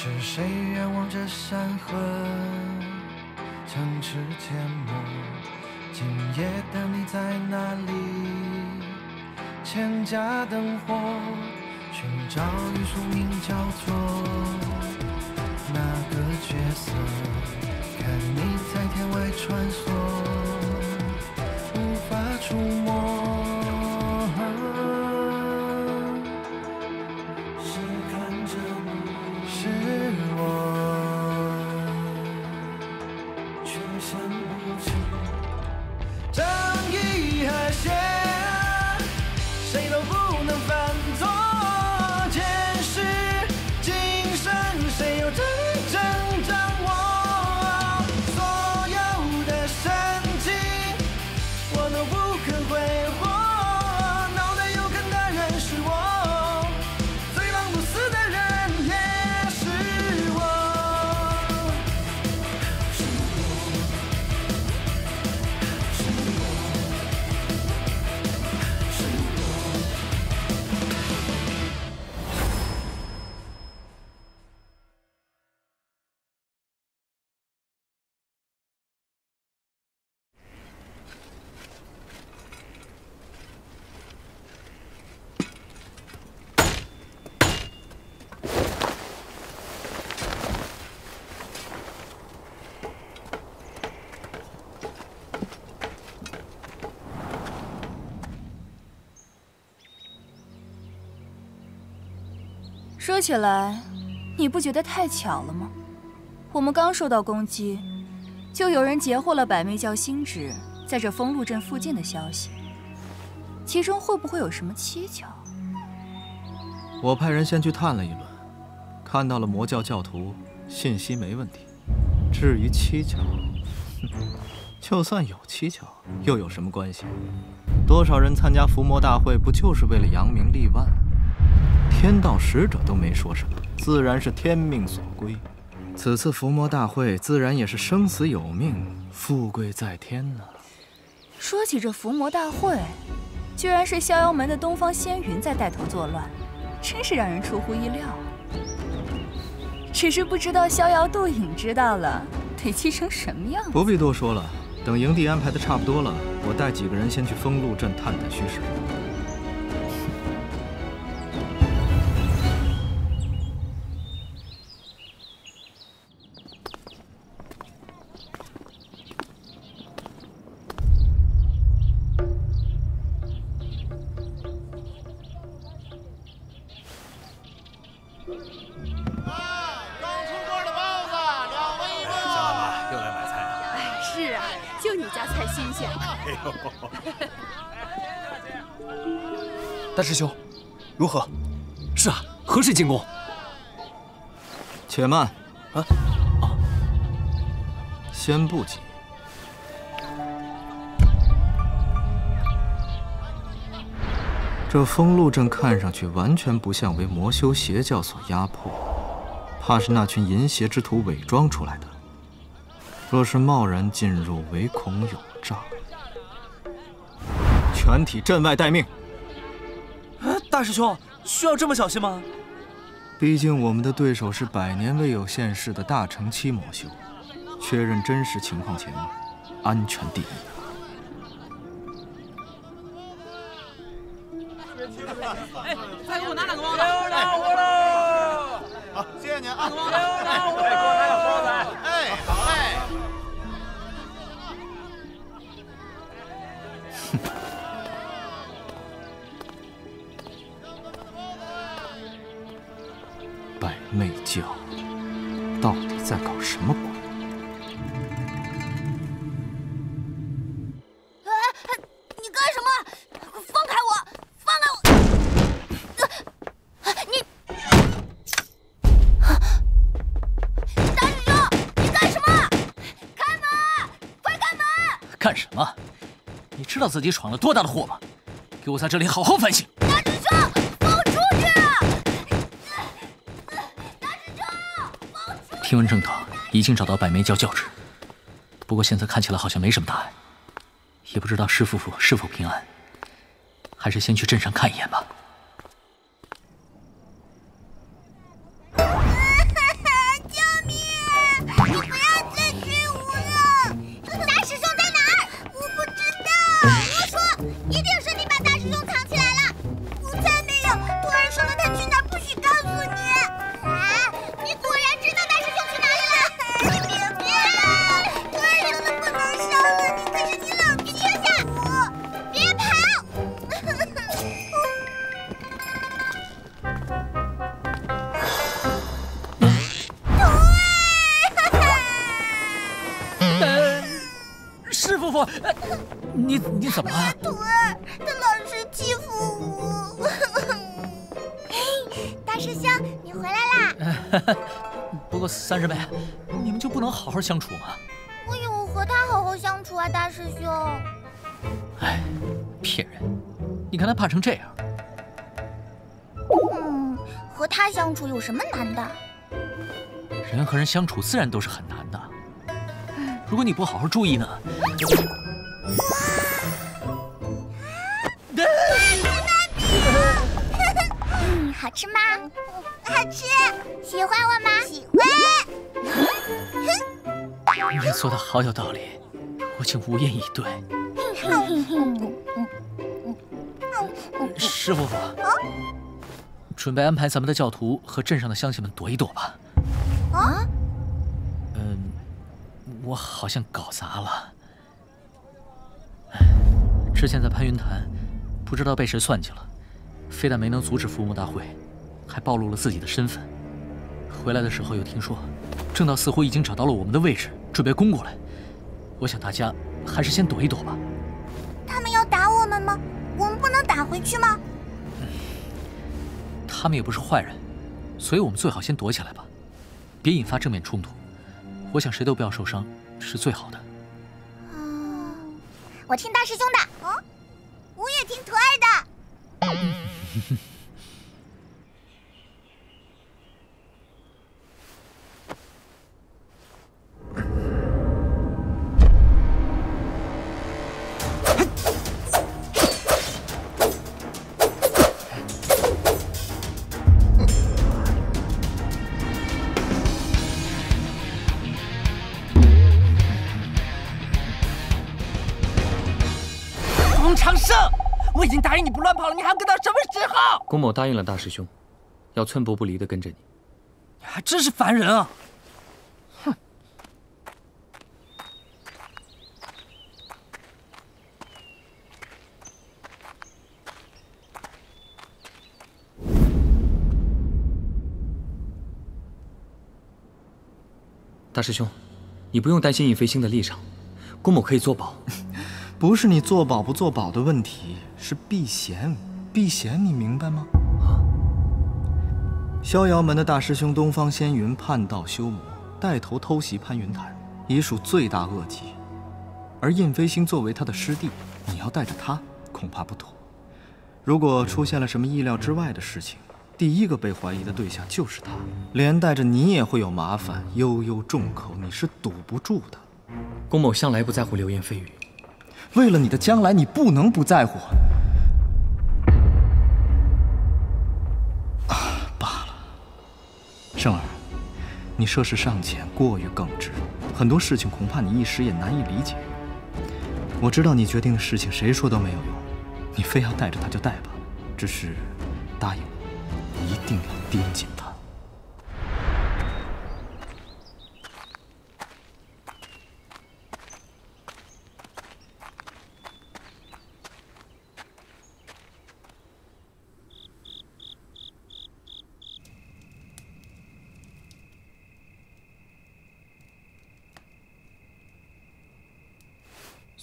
是谁远望着山河，城池阡陌。今夜的你在哪里？千家灯火，寻找与宿命交错那个角色。看你在天外穿梭，无法触摸。说起来，你不觉得太巧了吗？我们刚受到攻击，就有人截获了百媚教星旨在这封路镇附近的消息，其中会不会有什么蹊跷？我派人先去探了一轮，看到了魔教教徒，信息没问题。至于蹊跷，哼就算有蹊跷，又有什么关系？多少人参加伏魔大会，不就是为了扬名立万？天道使者都没说什么，自然是天命所归。此次伏魔大会，自然也是生死有命，富贵在天呐、说起这伏魔大会，居然是逍遥门的东方仙云在带头作乱，真是让人出乎意料啊！只是不知道逍遥渡影知道了，得气成什么样子。不必多说了，等营地安排的差不多了，我带几个人先去封路镇探探虚实。刚出锅的包子，两位一个。向老板又来买菜了。哎，是啊，就你家菜新鲜。哎呦，大师兄，如何？是啊，何时进宫？且慢，啊先不急。这封路镇看上去完全不像为魔修邪教所压迫，怕是那群淫邪之徒伪装出来的。若是贸然进入，唯恐有诈。全体镇外待命！哎，大师兄，需要这么小心吗？毕竟我们的对手是百年未有现世的大乘期魔修，确认真实情况前，安全第一。再给我拿两个包子。好，谢谢您啊。又拿活了。哎，给我拿两包子。知道自己闯了多大的祸吗？给我在这里好好反省！大师兄，放我出去！大师兄，放我出去！听闻正堂已经找到百媚教教主，不过现在看起来好像没什么大碍，也不知道师傅父是否平安，还是先去镇上看一眼吧。你你怎么了？徒儿，他老是欺负我。大师兄，你回来啦！不过三师妹，你们就不能好好相处吗？我有和他好好相处啊，大师兄。哎，骗人！你看他怕成这样。嗯，和他相处有什么难的？人和人相处自然都是很难的。如果你不好好注意呢？好吃吗？好吃。喜欢我吗？喜欢。你做的好有道理，我竟无言以对。师傅傅，准备安排咱们的教徒和镇上的乡亲们躲一躲吧。啊？嗯，我好像搞砸了。之前在潘云潭，不知道被谁算计了，非但没能阻止伏魔大会，还暴露了自己的身份。回来的时候又听说，正道似乎已经找到了我们的位置，准备攻过来。我想大家还是先躲一躲吧。他们要打我们吗？我们不能打回去吗？他们也不是坏人，所以我们最好先躲起来吧，别引发正面冲突。我想谁都不要受伤，是最好的。啊，我听大师兄的。啊，我也听徒儿的。龙长胜，我已经答应你不乱跑了，你还要跟到什么时候？宫某答应了大师兄，要寸步不离的跟着你。你还真是烦人啊！哼。大师兄，你不用担心尹飞星的立场，宫某可以作保。不是你做保不做保的问题，是避嫌，避嫌，你明白吗？啊！逍遥门的大师兄东方仙云叛道修魔，带头偷袭潘云潭，已属罪大恶极。而印飞星作为他的师弟，你要带着他，恐怕不妥。如果出现了什么意料之外的事情，第一个被怀疑的对象就是他，连带着你也会有麻烦，悠悠众口，你是堵不住的。宫某向来不在乎流言蜚语。为了你的将来，你不能不在乎。啊，罢了，胜儿，你涉世尚浅，过于耿直，很多事情恐怕你一时也难以理解。我知道你决定的事情谁说都没有用，你非要带着他就带吧，只是答应我，一定要盯紧他。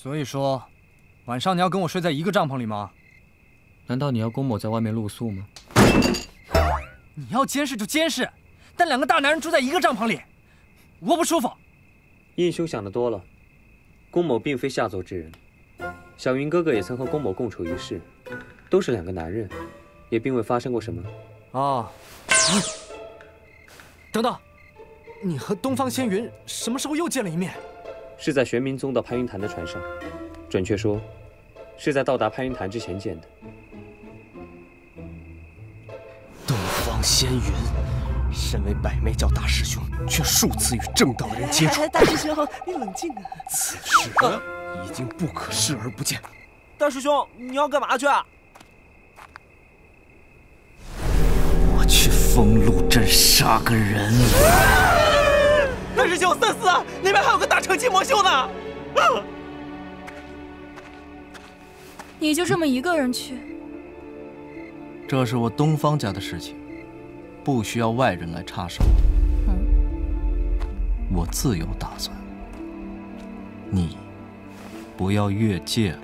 所以说，晚上你要跟我睡在一个帐篷里吗？难道你要宫某在外面露宿吗？你要监视就监视，但两个大男人住在一个帐篷里，我不舒服。印兄想的多了，宫某并非下作之人。小云哥哥也曾和宫某共处一室，都是两个男人，也并未发生过什么。哦，等等，你和东方仙云什么时候又见了一面？是在玄冥宗到潘云潭的船上，准确说，是在到达潘云潭之前见的。东方仙云，身为百媚教大师兄，却数次与正道的人接触。大师兄，你冷静啊！此事已经不可视而不见。大师兄，你要干嘛去？啊？我去封路镇杀个人。大师兄，三思啊，那边还有个大成期魔修呢。你就这么一个人去？这是我东方家的事情，不需要外人来插手。嗯，我自有打算。你不要越界了。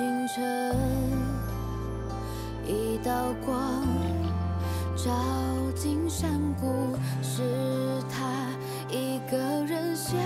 清晨，一道光照进山谷，是他一个人写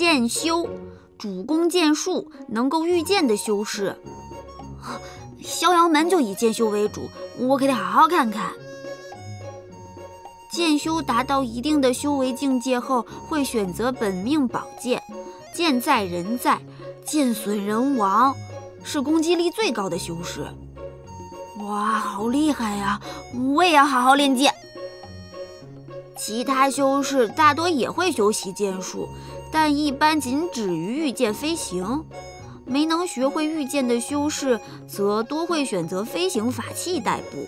剑修，主攻剑术，能够御剑的修士。逍遥门就以剑修为主，我可得好好看看。剑修达到一定的修为境界后，会选择本命宝剑，剑在人在，剑损人亡，是攻击力最高的修士。哇，好厉害呀！我也要好好练剑。其他修士大多也会修习剑术，但一般仅止于御剑飞行。没能学会御剑的修士，则多会选择飞行法器代步。